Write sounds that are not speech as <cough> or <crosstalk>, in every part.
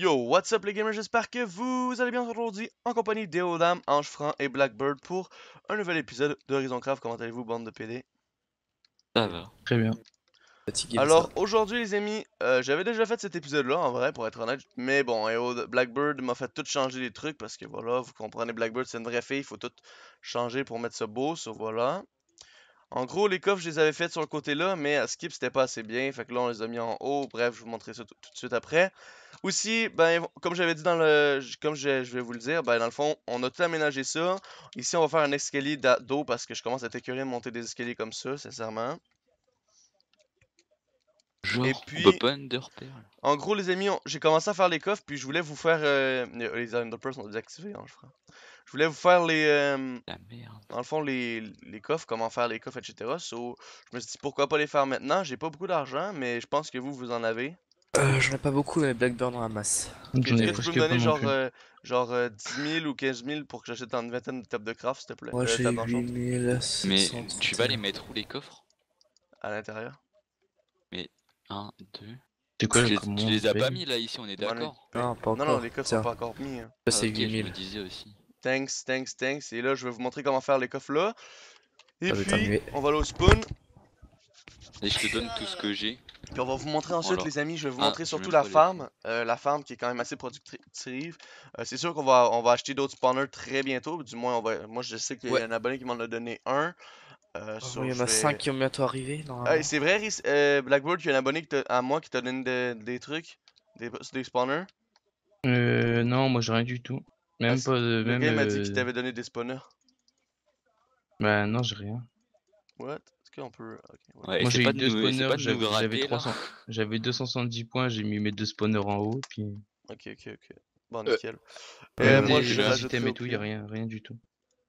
Yo, what's up les gamers, j'espère que vous allez bien aujourd'hui en compagnie d'Eodam, Ange Franc et Blackbird pour un nouvel épisode d'Horizon Craft. Comment allez-vous, bande de PD? Ça va. Très bien. Alors ça aujourd'hui les amis, euh, j'avais déjà fait cet épisode-là en vrai pour être honnête, mais bon, Eod- Blackbird m'a fait tout changer les trucs parce que voilà, vous comprenez, Blackbird c'est une vraie fille, il faut tout changer pour mettre ça beau, so voilà. En gros, les coffres, je les avais faits sur le côté là, mais à Skip, c'était pas assez bien. Fait que là, on les a mis en haut. Bref, je vous montrerai ça tout, de suite après. Aussi, ben, comme j'avais dit dans le. Comme je, vais vous le dire, ben, dans le fond, on a tout aménagé ça. Ici, on va faire un escalier d'eau parce que je commence à être de monter des escaliers comme ça, sincèrement. Genre, et on <laughs> puis- peut pas underpearl. En gros, les amis, on- j'ai commencé à faire les coffres, puis je voulais vous faire. euh, Les Underpers sont désactivés, hein, je crois. Je voulais vous faire les. euh, La merde. dans le fond, les, les coffres, comment faire les coffres, etc. So, je me suis dit pourquoi pas les faire maintenant? J'ai pas beaucoup d'argent, mais je pense que vous, vous en avez. Euh, J'en ai pas beaucoup, mais Blackburn en ramasse. Est-ce que tu peux me donner genre, euh, genre euh, 10 000 ou 15 000 pour que j'achète une vingtaine de tables de craft, s'il te plaît? Moi Euh, j'ai tables d'enchantement 8700. Mais tu vas les mettre où les coffres? À l'intérieur. 1, 2. C'est quoi Tu les, tu as pas mis là ici, on est d'accord Non, pas Non, encore. non, les coffres sont pas encore mis. hein. ça c'est Ah, ok, je me 8000. disais aussi. Thanks, thanks, thanks. Et là, je vais vous montrer comment faire les coffres là. Et Ça puis, on va aller au spawn. Et je te donne tout ce que j'ai. Puis on va vous montrer ensuite, Voilà. les amis, je vais vous Ah, montrer surtout la farm. euh, la farm qui est quand même assez productive. Euh, c'est sûr qu'on va, on va acheter d'autres spawners très bientôt. Du moins, on va, moi je sais qu'il y a Ouais. un abonné qui m'en a donné un. Euh, Oh, so Il y en a vais- 5 qui ont bientôt arrivé. Ah, normalement. et c'est vrai, euh, Blackbird, qu'il y a un abonné à moi qui t'a donné de- des trucs, des, des spawners? Euh, non, moi j'ai rien du tout. Même pas de. Le gars il m'a dit euh, qu'il t'avait donné des spawners. Bah non, j'ai rien. What? Est-ce qu'on peut. ok, ouais. Ouais, Moi j'ai pas eu de deux nous- spawners, j'avais j'avais gratter, là. 300 j'avais 270 points, j'ai mis mes deux spawners en haut, puis. Ok, ok, ok. Bon, Euh, nickel. Euh, Euh, mais moi, j'ai et tout, y a pire. rien, rien du tout.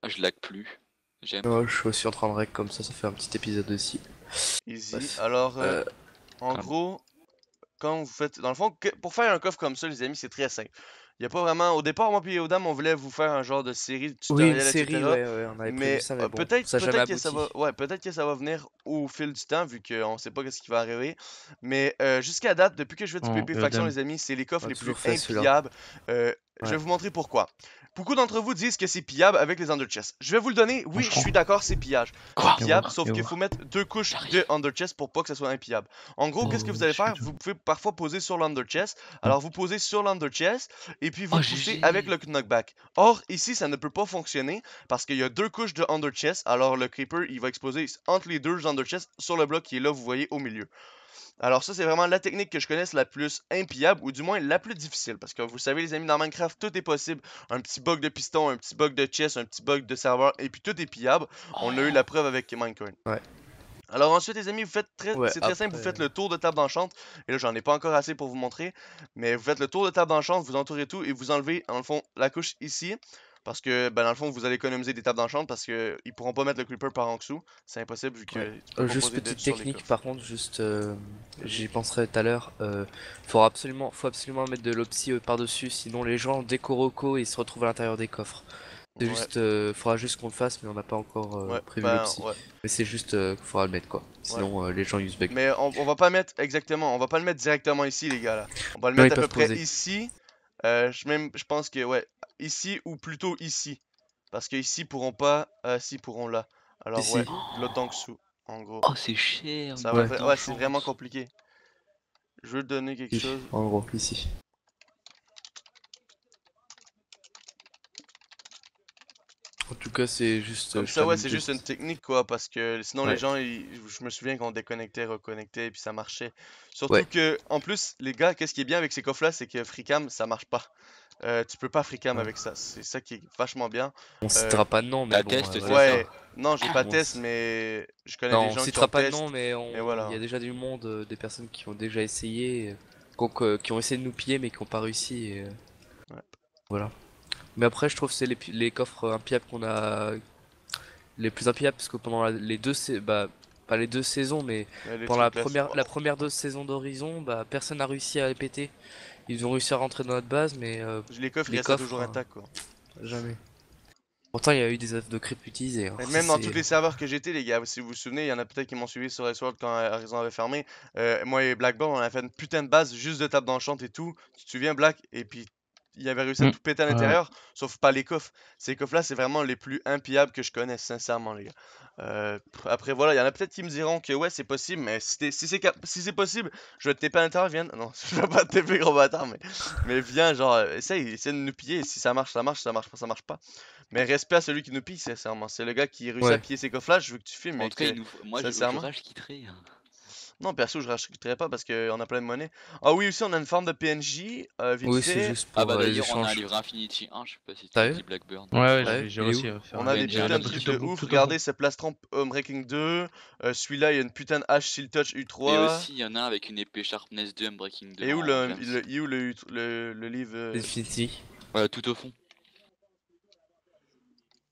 Ah, Je lag plus. J'aime. Ouais, je suis aussi en train de rec comme ça, ça fait un petit épisode aussi. Easy. Bref. Alors, euh, Euh, en gros, quand vous faites. Dans le fond, que- pour faire un coffre comme ça, les amis, c'est très simple. Il y a pas vraiment. Au départ, moi puis Odam, on voulait vous faire un genre de série de oui, tutoriels, une série, etc. ouais, ouais, on avait Mais, ça, mais euh, bon, peut-être ça peut-être que ça va ouais, peut-être que ça va venir au fil du temps vu qu'on sait pas ce qui va arriver. Mais euh, jusqu'à date, depuis que je fais du Oh, PP Faction, Eodam. les amis, c'est les coffres les plus toujours Je vais vous montrer pourquoi. Beaucoup d'entre vous disent que c'est pillable avec les underchests. Je vais vous le donner. Oui, je suis d'accord, c'est pillage. C'est pillable, sauf qu'il faut mettre deux couches de underchest pour pas que ça soit impillable. En gros, qu'est-ce que Oh, vous allez faire? Vous pouvez parfois poser sur l'underchest. Alors, vous posez sur l'underchest et puis vous Oh, poussez avec le knockback. Or, ici, ça ne peut pas fonctionner parce qu'il y a deux couches de underchest. Alors, le creeper, il va exploser entre les deux underchests sur le bloc qui est là, vous voyez, au milieu. Alors ça, c'est vraiment la technique que je connaisse la plus impillable, ou du moins la plus difficile. Parce que vous savez, les amis, dans Minecraft, tout est possible. Un petit bug de piston, un petit bug de chest, un petit bug de serveur, et puis tout est pillable. On a eu la preuve avec Minecraft. Ouais. Alors ensuite, les amis, vous faites très, Ouais, c'est très simple, vous faites le tour de table d'enchante. Et là, j'en ai pas encore assez pour vous montrer. Mais vous faites le tour de table d'enchante, vous entourez tout, et vous enlevez, le fond, la couche ici. Parce que, ben, dans le fond, vous allez économiser des tables d'enchante parce que ils pourront pas mettre le creeper par en dessous. C'est impossible vu que Ouais. tu peux Euh, juste petite technique par contre, juste euh, j'y penserai tout à l'heure. Euh, faut absolument, faut absolument mettre de l'opsi par dessus, sinon les gens décoroco et ils se retrouvent à l'intérieur des coffres. C'est Ouais. juste, euh, faudra juste qu'on le fasse, mais on n'a pas encore euh, Ouais, prévu ben, l'opsi. ouais. Mais c'est juste, euh, qu'il faudra le mettre quoi. Sinon euh, les gens use bug. Mais on, on va pas mettre exactement, on va pas le mettre directement ici les gars là. On va le Non, mettre à peu près poser. ici. Euh, je même je pense que ouais, ici ou plutôt ici. Parce que ici pourront pas, euh, si pourront là. Alors ouais, l'autre en dessous, en gros. Oh, c'est cher. Ça ouais. ouais, c'est vraiment compliqué. Je veux te donner quelque Ici, chose. En gros, ici. En tout cas, c'est juste. Comme ça ouais, c'est juste une technique quoi, parce que sinon les gens, ils- je me souviens qu'on déconnectait, reconnectait et puis ça marchait. Surtout Ouais. que, en plus, les gars, qu'est-ce qui est bien avec ces coffres là, c'est que FreeCam ça marche pas. Euh, tu peux pas FreeCam Ouais. avec ça, c'est ça qui est vachement bien. On citera pas de nom, mais la bon. test, euh, voilà. Ouais, non, j'ai Ah, pas bon, test, mais je connais Non, des on gens qui citera ont pas de nom, mais on... voilà. il y a déjà du monde, euh, des personnes qui ont déjà essayé, euh, qui ont, qui ont essayé de nous piller mais qui n'ont pas réussi. et, euh, Ouais. Voilà. Mais après, je trouve que c'est les, coffres impillables qu'on a les plus impillables parce que pendant la- les deux, bah, pas les deux saisons, mais Ouais, pendant la première, la première deux saisons d'Horizon, bah, personne n'a réussi à les péter. Ils ont réussi à rentrer dans notre base, mais euh, Les coffres, ils les restent coffres, toujours euh, intacts quoi. jamais. Pourtant, il y a eu des œufs de creep utilisés. hein. Même dans tous les serveurs que j'étais, les gars, si vous vous souvenez, il y en a peut-être qui m'ont suivi sur S-World quand Horizon avait fermé. Euh, moi et Blackboard, on a fait une putain de base juste de table d'enchant et tout. Tu te souviens, Black? Et puis, il avait réussi à Mm, tout péter à ouais. l'intérieur, sauf pas les coffres. Ces coffres-là, c'est vraiment les plus impillables que je connaisse, sincèrement, les gars. Euh, après, voilà, il y en a peut-être qui me diront que ouais, c'est possible, mais si, t'es- si c'est cap- si c'est possible, je vais te taper à l'intérieur, viens. Non, <laughs> je vais pas te taper, gros bâtard, mais, mais viens, genre, euh, essaye, essaye de nous piller. et Si ça marche, ça marche, ça marche pas, ça marche pas. Mais respect à celui qui nous pille, sincèrement. C'est le gars qui réussit à Ouais. piller ses coffres-là, je veux que tu filmes. En mais tout cas, que- il nous... faut- moi, je, je sincèrement. rage quitterai. Non, perso, je rachèterais pas parce qu'on a plein de monnaie. Ah oui, aussi, on a une forme de PNJ, euh, vite Oui, c'est juste pour Ah bah euh, d'ailleurs, on a un livre Infinity 1, je sais pas si tu Sérieux dit Blackbird. Ouais, ouais, Ouais, j'ai- et réussi à faire. On a Ouais, des putains de trucs de ouf. Regardez, bout. ce plastron Breaking 2. euh, Celui-là, il y a une putain de hache Steel Touch Et U3. aussi, il y en a un avec une épée Sharpness 2 Breaking 2. Et où le, et livre euh, Infinity. Voilà, tout au fond.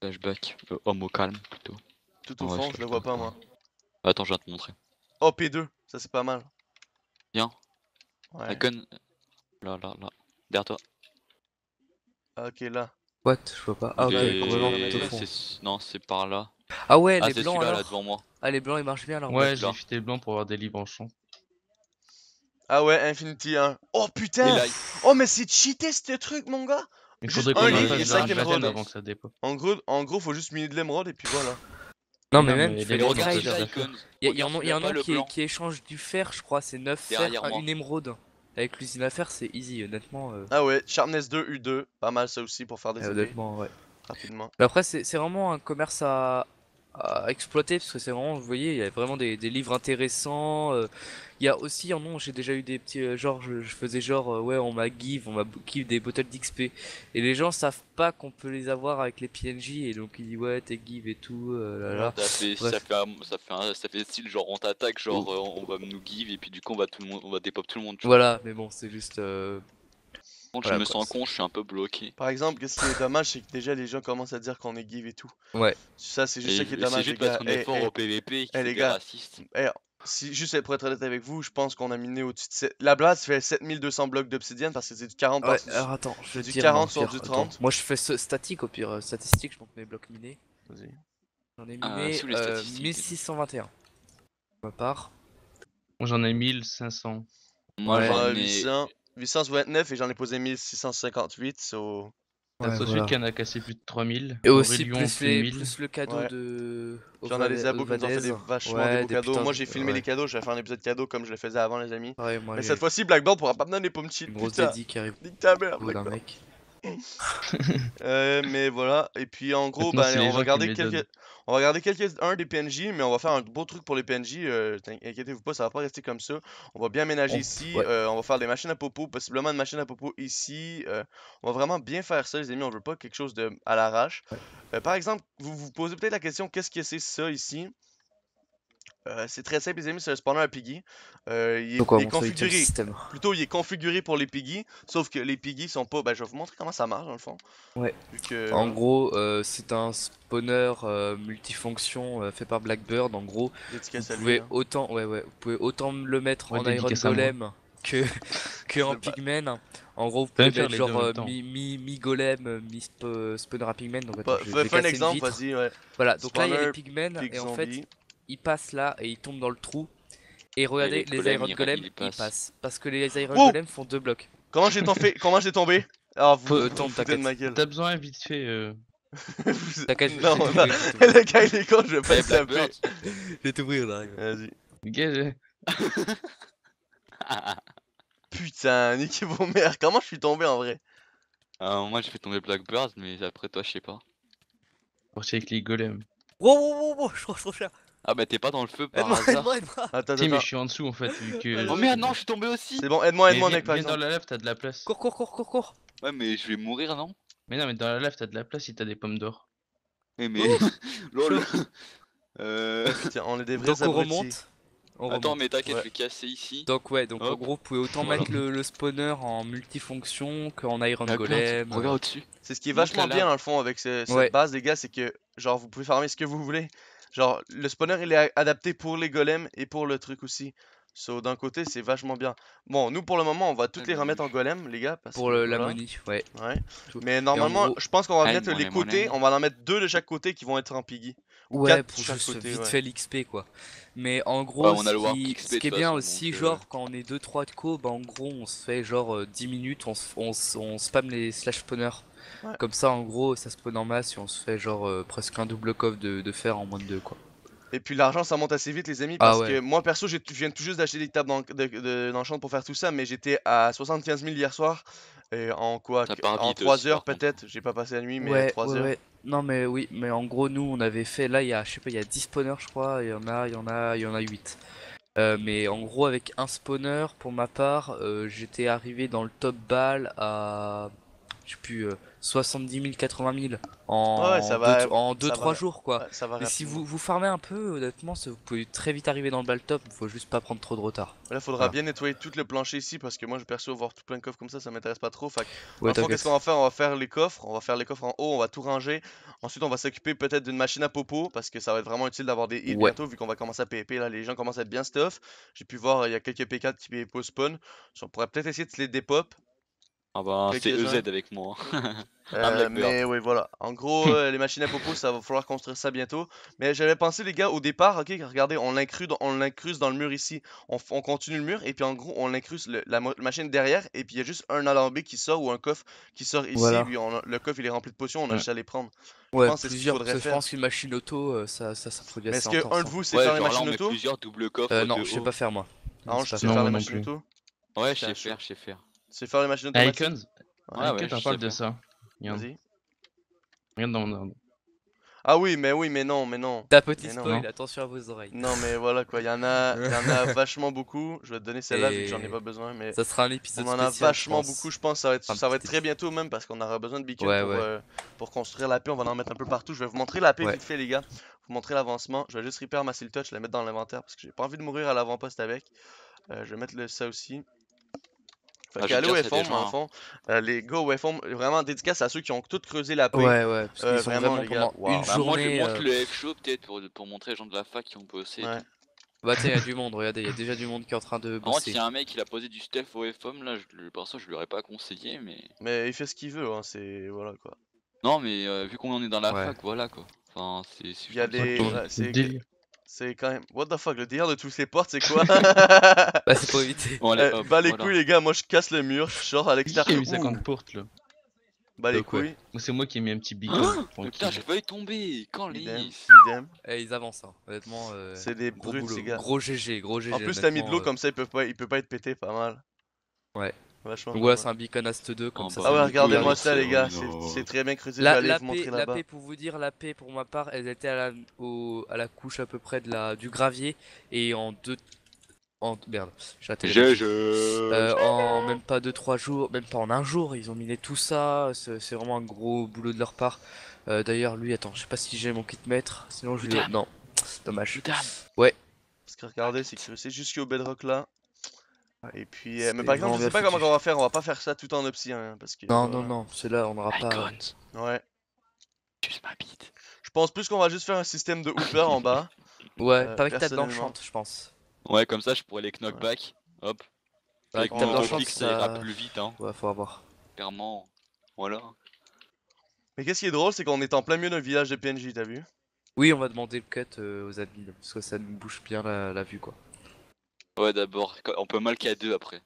Flashback. Euh, homme au calme, plutôt. tout au Ouais, fond je le vois pas. moi. Attends, je viens de te montrer. Oh, P2, ça c'est pas mal. Viens. Ouais. Icon. Là, là, là. Derrière toi. Ah, ok, là. What? Je vois pas. Ah, ok, Et- complètement Et- tout au fond. c'est- Non, c'est par là. Ah ouais, Ah, les c'est blancs là, devant moi. Ah, les blancs ils marchent bien alors. Ouais, là. j'ai jeté le blanc pour avoir des livres en champ. Ah ouais, Infinity 1. Oh putain là, Oh, mais c'est cheaté ce truc, mon gars Il faudrait un qu'on en fasse avant que ça dépop. En gros, en gros, faut juste miner de l'émeraude et puis voilà. Non, mais même, tu fais à. Il y en a- il y en celui-là, a pas un qui, qui échange du fer, je crois, c'est 9 Derrière fer, moi. une émeraude. Avec l'usine à fer, c'est easy, honnêtement. euh, Ah ouais, Sharpness 2, U2. Pas mal ça aussi pour faire des euh, honnêtement, ouais. rapidement. Mais après, c'est c'est vraiment un commerce à, à exploiter parce que c'est vraiment, vous voyez, il y a vraiment des, des livres intéressants. euh, Il y a aussi, en nom, j'ai déjà eu des petits, euh, genre, je, je faisais genre, euh, ouais, on m'a give, on m'a give des bottles d'XP. Et les gens savent pas qu'on peut les avoir avec les PNJ et donc ils disent, ouais, t'es give et tout, là, là. Ça fait, ça, fait un- ça, fait un- ça fait style genre on t'attaque, genre euh, on va nous give et puis du coup on va tout le monde, on va dépop tout le monde. Voilà, mais bon, c'est juste. Euh, Par contre, voilà, je me quoi, sens c'est- con, je suis un peu bloqué. Par exemple, qu'est-ce qui est dommage, c'est que déjà les gens commencent à dire qu'on est give et tout. Ouais. Ça, c'est juste Et ça qui est c'est dommage, les juste parce gars. qu'on est Eh, fort eh, au PVP et eh, qu'il les est gars. raciste. si, juste pour être honnête avec vous, je pense qu'on a miné au-dessus de... sept- La blase fait 7200 blocs d'obsidienne parce que c'est du 40 par... Ouais, alors attends, je vais du te dire, 40 moi, sur du attends. 30. Moi, je fais ce statique au pire, euh, statistique, je monte mes blocs minés. Vas-y. J'en ai Ah, miné les euh, statistiques. 1621. De ma part. Moi j'en ai 1500. Moi Ouais. J'en j'en ai ai. 800, 829 et j'en ai posé 1658, so... T'as Ouais, celui voilà. qui en a cassé plus de 3000. Et aussi Aurélien, plus, les, 1000. plus le cadeau Ouais. de. Puis on a les abos qui nous ont fait des vachement des beaux cadeaux. Moi j'ai filmé les cadeaux, je vais faire un épisode cadeau comme je le faisais avant les amis. Moi, Mais cette fois-ci Blackboard pourra pas me donner les pommes cheat, une grosse qui arrive Nique ta mère, Blackboard. mec. <laughs> Euh, mais voilà, et puis en gros, ben, on va regarder quelques, on va regarder quelques-uns des PNJ, mais on va faire un beau truc pour les PNJ. euh, Inquiétez-vous pas, ça va pas rester comme ça. On va bien ménager On- ici. ouais. euh, on va faire des machines à popo, possiblement une machine à popo ici. on va vraiment bien faire ça, les amis. On veut pas quelque chose de à l'arrache. Par exemple, vous vous posez peut-être la question, qu'est-ce que c'est ça ici? Euh, C'est très simple, les amis. C'est un spawner à piggy. Euh, il est, Donc, il configuré. Plutôt, il est configuré pour les piggy, sauf que les piggy sont pas. Ben, je vais vous montrer comment ça marche dans le fond. Ouais. Que, En gros, euh, c'est un spawner euh, multifonction euh, fait par Blackbird. En gros, vous lui, pouvez hein. autant, ouais, ouais, vous pouvez autant le mettre Ouais, en Iron. Golem que, <laughs> que en. Pigman. En gros, vous pouvez faire mettre genre euh, temps. mi, mi, mi golem, euh, mi sp- spawner à Pigman. Donc, attends, Bah, je fais, un exemple, vas-y, ouais. Voilà, donc là il y a les pigmen Pig et en fait zombie. Il passe là et il tombe dans le trou. Et regardez, les les, golems, Iron ils- Golem ils ils passent. Parce que les Iron Wow Golem font deux blocs. Comment j'ai tombé Comment j'ai tombé Ah, vous, Euh, vous de t'inquiète. ma gueule. T'as besoin vite fait. euh, Vous- T'inquiète, je Non, vais non. <laughs> t'ouvrir, je vais Le gars il est con, je vais pas taper. Blackbird. Je vais t'ouvrir là. Vas-y. j'ai- <laughs> Putain, niquez vos mères. Comment je suis tombé en vrai? Euh, moi j'ai fait tomber Blackbird, mais après toi je sais pas. Parti avec les golems. Wow, wow, wow, wow, je crois trop cher. Ah bah t'es pas dans le feu par Aide-moi, hasard. aide-moi, aide-moi. Attends, mais attends. je suis en dessous en fait. Vu que... Oh merde non, je suis tombé aussi. C'est bon, aide-moi, Mais aide-moi, viens, mec, par viens dans exemple. la lave, t'as de la place. Cours, cours, cours, cours, cours. Ouais mais je vais mourir non? Mais non, mais dans la lave, t'as de la place si t'as des pommes d'or. Oui mais <laughs> lol. <laughs> Euh... Putain, on est des vrais Donc on abrutis. remonte. On Attends remonte. mais t'inquiète, Ouais. je vais casser ici. Donc ouais, donc en Hop. gros, vous pouvez autant Voilà. mettre le, le spawner en multifonction qu'en Iron Golem. Regarde au-dessus. C'est ce qui est Monte vachement bien dans le fond avec ce- cette Ouais. base, les gars, c'est que genre vous pouvez farmer ce que vous voulez. Genre le spawner il est adapté pour les golems et pour le truc aussi. So, d'un côté, c'est vachement bien. Bon, nous, pour le moment, on va toutes les remettre en golem, les gars. Parce Pour que le- la voilà. money, ouais. Ouais. Mais normalement, gros- je pense qu'on va mettre les aim, côtés. On va en mettre deux de chaque côté qui vont être en piggy. Ou Ouais, quatre pour chaque juste côté, vite ouais. fait l'XP quoi. Mais en gros, on a le ce qui, XP ce qui est bien aussi, donc, euh, genre quand on est 2-3 de co, bah en gros on se fait genre euh, 10 minutes, on, on, on spam les slash spawners. Ouais. Comme ça en gros ça spawn en masse et on se fait genre euh, presque un double coffre de, de fer en moins de 2 quoi. Et puis l'argent ça monte assez vite les amis Ah parce ouais. que moi perso j'ai- je viens tout juste d'acheter des tables d'en- de- de- d'enchant pour faire tout ça mais j'étais à 75 000 hier soir et en quoi En vite 3 aussi, heures peut-être j'ai pas passé la nuit mais ouais, 3 ouais, heures. ouais. Non mais oui, mais en gros nous on avait fait, là il y a, je sais pas, il y a 10 spawners je crois, il y en a, il y en a, il y en a 8. Euh, mais en gros avec un spawner pour ma part, euh, j'étais arrivé dans le top ball à, je sais plus, euh, 70 000, 80 000 en Ouais, ça va- 2 en ça 2-3 va. jours quoi. Ça va Mais si vous, vous farmez un peu, honnêtement, vous pouvez très vite arriver dans le ball top, faut juste pas prendre trop de retard. Là faudra Voilà. bien nettoyer tout le plancher ici parce que moi je perçois voir tout plein de coffres comme ça ça m'intéresse pas trop. Fait Ouais, qu'est-ce qu'on va faire? On va faire les coffres, on va faire les coffres en haut, on va tout ranger. Ensuite, on va s'occuper peut-être d'une machine à popo parce que ça va être vraiment utile d'avoir des Ouais. bientôt vu qu'on va commencer à PvP. Là, les gens commencent à être bien stuff. J'ai pu voir, il y a quelques P4 qui posent spawn. So, on pourrait peut-être essayer de se les dépop. Ah bah c'est. EZ avec moi. hein. <laughs> Euh, mais oui, voilà. En gros, <laughs> euh, les machines à popo, ça va falloir construire ça bientôt. Mais j'avais pensé, les gars, au départ, ok, regardez, on l'incruse dans, on l'incruste dans le mur ici. On, continue le mur et puis en gros, on l'incruste le- la machine derrière. Et puis il y a juste un alambic qui sort ou un coffre qui sort ici. Voilà. Puis on a- le coffre il est rempli de potions, on a Ouais. juste à les prendre. Ouais, pense que c'est ce qu'il plusieurs, parce je pense qu'une machine auto, euh, ça, ça, ça produit Mais assez est-ce que intense, un de hein. vous sait Ouais, faire les machines auto? plusieurs double coffres Euh, non, je sais pas faire moi. Ah, non, je je sais sais pas Non, faire les machines plus. auto? Ouais, je sais faire, je sais faire. Sais faire les machines automatiques? Icons, Ouais, Icons, ouais, je parle de ça. Vas-y. regarde dans mon Ah oui, mais oui, mais non, mais non. Ta petite Mais non. spoil, Non. attention à vos oreilles. Non, mais voilà quoi, il y en a, y en a <laughs> vachement beaucoup. Je vais te donner celle-là vu que j'en ai pas besoin, mais Ça sera un épisode on en a spécial, vachement pense. beaucoup. Je pense que ça va être, ça va être très bientôt même parce qu'on aura besoin de beacon Ouais, pour, ouais. euh, pour construire la paix. On va en mettre un peu partout. Je vais vous montrer la paix Ouais. vite fait, les gars. Vous montrer l'avancement. Je vais juste repair ma seal touch, la mettre dans l'inventaire parce que j'ai pas envie de mourir à l'avant-poste avec. Euh, je vais mettre le, ça aussi. Fait Ah, qu'allez au ça en hein. fond. Euh, les gars au F-Home, vraiment dédicace à ceux qui ont tous creusé la paix. Ouais, ouais, parce Euh, qu'ils sont vraiment, vraiment les gars, pendant waouh. une Bah, moi je journée. montre euh, le F-Show peut-être pour, pour montrer les gens de la fac qui ont bossé. Ouais. tout. Bah tiens, il y a du monde, regardez, il y a déjà du monde qui est en train de bosser. s'il y a un mec qui a posé du stuff au FM, là, je, le- perso, je lui aurais pas conseillé, mais. Mais il fait ce qu'il veut, hein, c'est. Voilà quoi. Non, mais euh, vu qu'on en est dans la Ouais. fac, voilà quoi. Enfin, c'est. Il y a ça. des. C'est- quand même. What the fuck, le délire de tous ces portes, c'est quoi? <laughs> Bah c'est pas éviter. Bon, allez, Euh, hop, Bah les voilà. couilles, les gars, moi je casse le mur, je sors à Qui l'extérieur. a mis 50 portes là? Bah les couilles, Ou c'est moi qui ai mis un petit Mais tranquille. Putain, j'ai failli tomber. Quand les. idem. Eh, ils avancent, hein. honnêtement. euh, C'est des Gros brutes, boulot, ces gars. gros GG, gros GG. En plus, t'as mis de l'eau honnêtement, comme ça, il peut pas, il peut pas être pété, pas mal. Ouais. Vachement. Ouais, mal. c'est un beacon Ast 2 comme ça. bah Ah ouais, regardez-moi ça, les gars, c'est très bien creusé. je La, vais aller la vous montrer paix, la paix, pour vous dire, la paix pour ma part, elle était à la, au- à la couche à peu près de la, du gravier et en deux. En, merde, j'ai Je. Euh, en même pas 2-3 jours, même pas en un jour, ils ont miné tout ça. C'est vraiment un gros boulot de leur part. Euh, D'ailleurs, lui, attends, je sais pas si j'ai mon kit maître, sinon je lui. Non, dommage. Putain. Parce que regardez, c'est creusé jusqu'au bedrock là. Et puis, euh, mais C'est par exemple, je sais pas comment on va faire, on va pas faire ça tout en opsi, hein, parce que. Non, voilà. non, non, celui-là, on n'aura pas. Icons. Ouais. Juste ma bite. Je pense plus qu'on va juste faire un système de hooper en bas. <laughs> Ouais, Euh, pas avec table personnellement. d'enchant, je pense. Ouais, comme ça, je pourrais les knockback. Hop. Avec Avec table mon en d'enchant, fixe, ça ira plus vite, hein. Ouais, faut avoir. Clairement. Voilà. Mais qu'est-ce qui est drôle, c'est qu'on est en plein milieu d'un village de PNJ, t'as vu? Oui, on va demander le cut euh, aux admins, parce que ça nous bouge bien la, la vue, quoi. Ouais, d'abord. On peut mal qu'à deux après.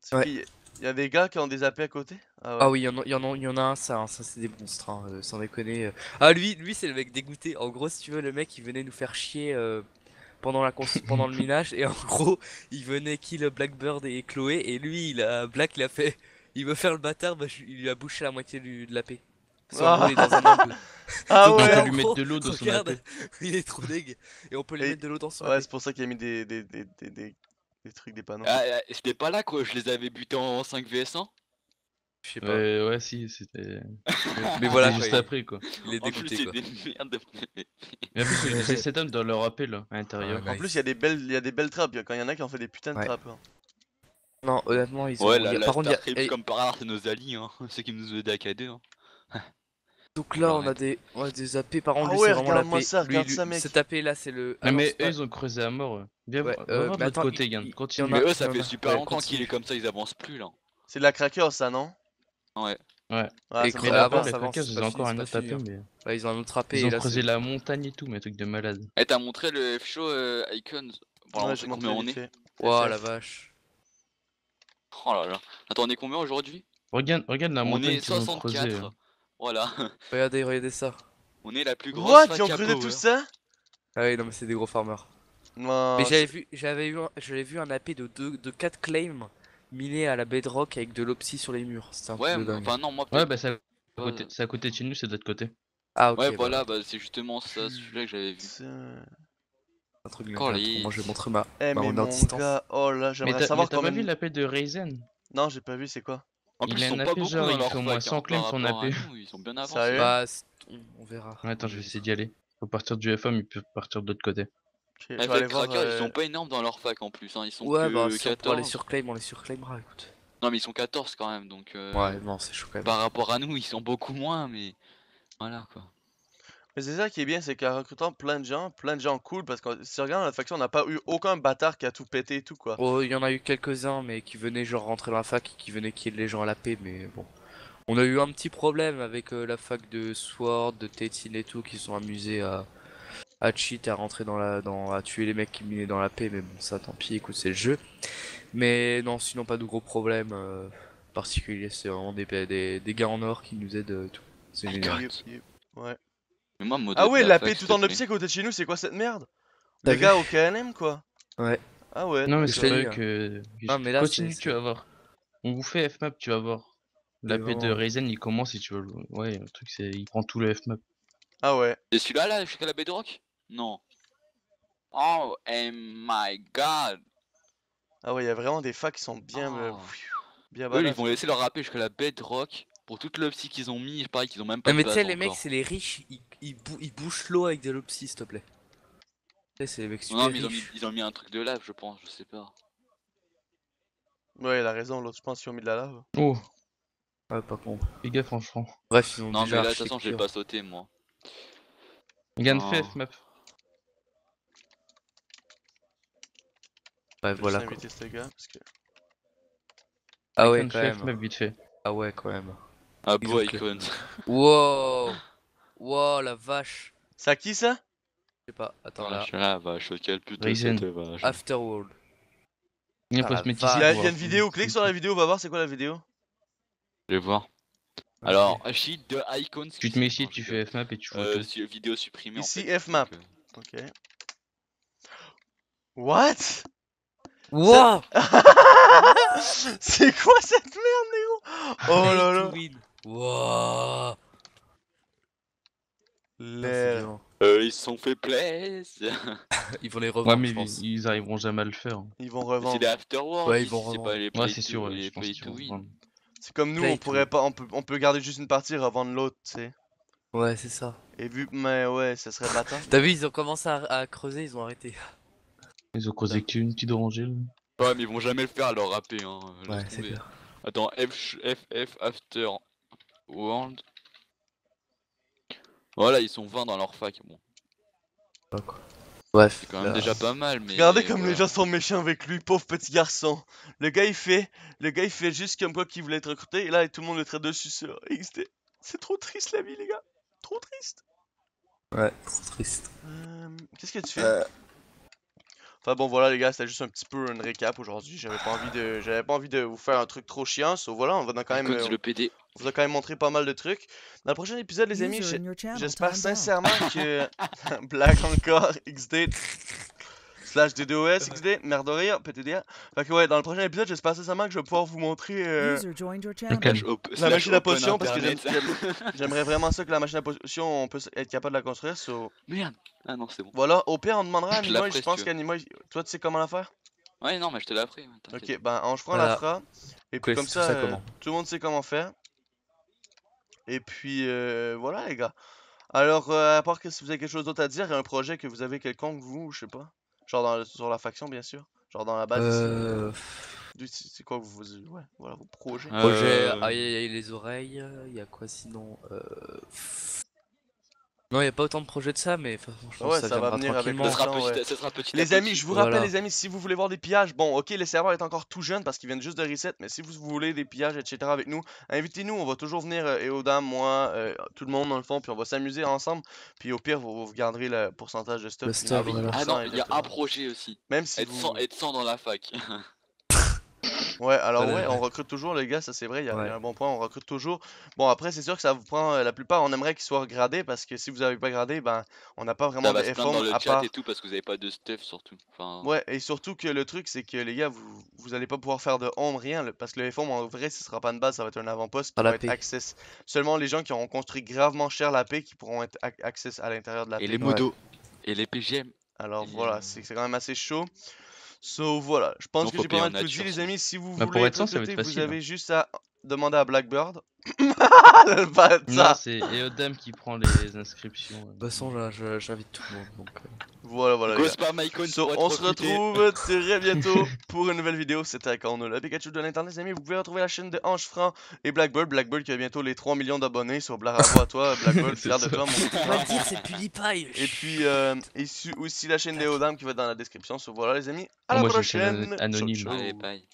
C'est Ouais. qui? Il y a des gars qui ont des AP à côté? Ah ouais. Ah oui, il y, en a- il y, en a- il y en a un, ça, hein, ça c'est des monstres, hein, euh, sans déconner. euh. Ah lui, lui c'est le mec dégoûté. En gros, si tu veux, le mec il venait nous faire chier euh, pendant, la cons- <laughs> pendant le minage, et en gros, il venait kill Blackbird et Chloé, et lui, il a Black, il a fait, il veut faire le bâtard, bah, je- il lui a bouché la moitié du- de la paix. Dans un angle. <laughs> Ah Donc, On ouais peut lui mettre de l'eau dans son regarde, <laughs> il est trop deg, et on peut lui Et- mettre de l'eau dans son Ouais, c'est pour ça qu'il a mis des, des, des, des, des- des trucs, des panneaux. Ah, ah, c'était pas là quoi, je les avais butés en 5 vs 1 Je sais pas. Ouais, ouais, si, c'était. <laughs> Mais voilà, juste après quoi. il est En plus, dégoûté c'est quoi. des merdes. Mais en plus, j'ai des setups dans leur AP là, à l'intérieur. Ouais, En plus, il y a des belles, il y a des belles trappes. Quand il y en a qui ont fait des putains de Ouais. trappes. hein. Non, honnêtement, ils ont. Ouais, la Par contre, il y a- comme par hasard, c'est nos alliés, hein. ceux qui nous ont aidés à KD. Hein. Donc là, on a des, on a des AP. Par Ah contre, lui, ouais, c'est vraiment regarde-moi l'AP. ça, Lui, regarde lui, ça, mec. Cet AP là, c'est le. Ah, non, mais eux, ils ont creusé à mort. eux. Viens Ouais, voir, euh, de l'autre côté, il- Gann. il- il y Continue. Mais eux, ça fait super ouais, longtemps qu'il est comme ça, ils avancent plus là. C'est de la Krakos, ça, non? Ouais. Ouais. Ah, Et Mais là-bas, les c'est ils ont encore un autre mais. Là, ils ont un autre AP. Ils ont là, creusé la montagne et tout, mais un truc de malade. Eh, t'as montré le F-Show euh, Icons? Voilà, Ouais, on je sait montre combien on est. FF. la vache. Oh là là. Attends, on est combien aujourd'hui? Regarde, regarde la On montagne est qu'ils ont creusée. 64. Hein. Voilà. <laughs> Regardez, regardez ça. On est la plus grosse What fac Ils ont tout ça? Ah oui, non, mais c'est des gros farmers. Non, Mais c'est- j'avais vu, j'avais eu, un- j'avais vu un AP de, deux- de 4 claims minés à la bedrock avec de l'opsy sur les murs. C'était un Ouais, dingue. enfin non, moi Ouais, bah c'est à côté, c'est à côté de chez nous, c'est de l'autre côté. Ah ok. Ouais, bah, voilà, bah c'est justement ça, celui-là que j'avais vu. Un truc de Oh, les- Moi, je vais montrer ma. Eh, mais mon distance. gars, oh là, Mais j'aimerais t'as mais savoir t'as pas vu l'appel de Ryzen? Non, j'ai pas vu, c'est quoi? En plus, ils sont pas beaucoup dans il leur au moins fac, 100 hein, claims son AP. nous, Ils sont bien avancés. Sérieux Bah, c'est- on, on verra. Ouais, Attends, je vais essayer d'y aller. Faut partir du FM, il peut partir de l'autre côté. Ok, je Les vais aller facs voir. crackers, ils euh, sont pas énormes dans leur fac en plus, hein. ils sont Ouais, que bah, si on peut 14. aller sur claim, on les surclaimera, écoute. Non, mais ils sont 14 quand même, donc euh, Ouais, non, c'est chaud quand même. par rapport à nous, ils sont beaucoup moins, mais voilà quoi. Mais c'est ça qui est bien, c'est qu'en recrutant plein de gens, plein de gens cool, parce que si tu regardes dans notre faction, on n'a pas eu aucun bâtard qui a tout pété et tout, quoi. Oh, il y en a eu quelques-uns, mais qui venaient genre rentrer dans la fac et qui venaient kill les gens à la paix, mais bon. On a eu un petit problème avec euh, la fac de Sword, de Tétine et tout, qui sont amusés à, à cheat, à rentrer dans la, dans, à tuer les mecs qui minaient dans la paix, mais bon, ça tant pis, écoute, c'est le jeu. Mais non, sinon pas de gros problèmes euh, particuliers, c'est vraiment des, des, des gars en or qui nous aident euh, tout. C'est génial. Ouais. Mais moi, mode Ah ouais, la la paix tout en à côté de chez nous, c'est quoi cette merde? Les gars au KNM, quoi. Ouais. Ah ouais. Non, mais c'est vrai que. Ah, mais là, Continue, tu vas voir. On vous fait FMAP, tu vas voir. Mais L'AP de. Ryzen, il commence et tu vas le. Ouais, le truc, c'est. Il prend tout le FMAP. Ah ouais. C'est celui-là là, jusqu'à la baie de rock Non. Oh, oh my god Ah ouais, il y a vraiment des facs qui sont bien. euh, Oh. bien Eux, badass. ils vont laisser leur rapper jusqu'à la bedrock pour toute l'opsie qu'ils ont mis. Pareil qu'ils ont même pas mais tu sais, les mecs, c'est les riches, ils, ils, bou- ils bouchent l'eau avec de l'opsie, s'il te plaît. Tu sais, c'est les mecs super Non, mais ils ont, mis, riches. ils ont mis un truc de lave, je pense, je sais pas. Ouais, il a raison, l'autre, je pense qu'ils ont mis de la lave. Oh, Ouais, pas con. fais gaffe, franchement. Bref, ils ont Non, mais là, de toute façon, j'ai pas sauté, moi. Gagne Oh. fait. Ouais, Je vais voilà quoi. inviter ce gars, parce que. Ah ouais, Gagne quand même. Vite fait. Ah ouais, quand même. Ah, icon. <laughs> Wow Wow, la vache C'est à qui ça? Je sais pas, attends là. Vache, là, vache, quelle putain Ryzen. cette vache. Afterworld. Il Ah, faut la se mettre vache. ici. Il y a, a une vidéo, clique sur la vidéo, on va voir c'est quoi la vidéo. Je vais voir. Alors, sheet de icons. Tu te mets ici, tu fais FMAP et tu fous Euh, vidéo supprimée. Ici, Fmap. euh, Ok. What? Wow <laughs> C'est quoi cette merde, négro Oh là là Wow L'air. Euh, ils se sont fait plaisir. <laughs> Ils vont les Ouais, revendre, mais je pense. ils, ils arriveront jamais à le faire. Ils vont C'est revendre. des afterworlds. Ouais, ils vont c'est revendre. pas les Ouais, c'est to- sûr, les play to win. C'est comme nous, Play on pourrait pas, on peut, on peut garder juste une partie et revendre l'autre, tu sais. Ouais, c'est ça. Et vu, mais ouais, ça serait bâtard. <laughs> T'as vu, ils ont commencé à, à creuser, ils ont arrêté. Ils ont causé qu'une petite orangée. là. Ouais, mais ils vont jamais le faire leur rapper. Hein. Ouais, c'est clair. Attends, F, FF After World. Voilà, ils sont 20 dans leur fac. Bon. Bref. c'est quand même là- déjà pas mal, mais. Regardez comme les gens sont méchants avec lui, pauvre petit garçon. Le gars il fait, le gars il fait juste comme quoi qu'il voulait être recruté et là tout le monde le traite dessus sur XD. C'est trop triste la vie les gars, trop triste. Ouais, trop triste. Euh, Qu'est-ce que tu fais? Enfin bon voilà les gars, c'était juste un petit peu une récap aujourd'hui. J'avais pas envie de, j'avais pas envie de vous faire un truc trop chiant. So voilà, on va quand même, euh, le PD. on vous a quand même montré pas mal de trucs. Dans le prochain épisode les amis, channel J'espère sincèrement que <laughs> <laughs> Black encore XD slash DDoS XD merde de rire PTDR. Fait que ouais dans le prochain épisode j'espère sincèrement que je vais pouvoir vous montrer euh, la machine à potion parce que j'aimerais vraiment ça que la machine à potion on peut s- être capable de la construire. So, Merde. Ah non, c'est bon. voilà au pire on demandera à Animoy. Je pense qu'Animoy toi tu sais comment la faire? Ouais, non, mais je te l'ai appris. Ok ben on, je Voilà. la fera et puis comme ça, ça euh, tout le monde sait comment faire. Et puis euh, voilà les gars. Alors euh, à part que si vous avez quelque chose d'autre à dire, un projet que vous avez quelconque vous, je sais pas. Genre dans le- sur la faction bien sûr. Genre dans la base. Euh... c'est c'est quoi vos, ouais, voilà, vos projets? Projet, Euh, aïe aïe aïe les oreilles, il y a quoi sinon euh... Non, il y a pas autant de projets de ça, mais enfin, franchement, Ouais, ça, ça va venir avec le sera, petit, ouais. à- ça sera petit à Les amis, petit. je vous rappelle, Voilà. les amis, si vous voulez voir des pillages, bon, ok, les serveurs est encore tout jeunes parce qu'ils viennent juste de reset, mais si vous voulez des pillages, etc. avec nous, invitez-nous, on va toujours venir, euh, Eodam, moi, euh, tout le monde dans le fond, puis on va s'amuser ensemble. Puis au pire, vous, vous garderez le pourcentage de stuff. Le nous, voilà. Ah 10%, non, il y a un projet aussi. Même si Être vous... 100, être 100 dans la fac. <laughs> Ouais, alors ouais, on recrute toujours les gars, ça c'est vrai, il y, a il y a Ouais. un bon point, on recrute toujours. Bon, après, c'est sûr que ça vous prend, euh, la plupart, on aimerait qu'ils soient gradés parce que si vous avez pas gradé, ben, on n'a pas vraiment Ça de va se dans FOM le à chat part. et tout parce que vous avez pas de stuff surtout. Enfin, Ouais, et surtout que le truc, c'est que les gars, vous, vous allez pas pouvoir faire de home, rien, parce que le FOM, en vrai, ce sera pas une base, ça va être un avant-poste qui va être access. Seulement les gens qui auront construit gravement cher la paix qui pourront être ac- access à l'intérieur de la et paix. les modos. Et les PGM. Alors et, voilà, euh, c'est quand même assez chaud. So voilà, je pense Donc, que j'ai pas mal tout dit, les amis. Si vous Bah, pour voulez être sans, va être recruter, vous facile, hein. avez juste à demander à Blackbird. <laughs> Le bâtard. c'est Eodam qui prend les inscriptions. De toute façon, je- j'invite tout le monde. Donc, euh, Voilà, voilà. les So, être on se retrouve <laughs> très bientôt pour une nouvelle vidéo. C'était encore le Pikachu de l'internet, les amis. Vous pouvez retrouver la chaîne de Ange Franc et Blackbird. Blackbird qui a bientôt les 3 millions d'abonnés. Sur bravo à toi, Blackbird. C'est <laughs> Fier de ça. toi, mon petit On va frère. le dire, c'est PewDiePie. Et puis, euh, et su- aussi la chaîne des Odam qui va être dans la description. So, voilà, les amis. À la Moi, j'ai une chaîne prochaine. anonyme. Ciao, ciao. Allez, bye.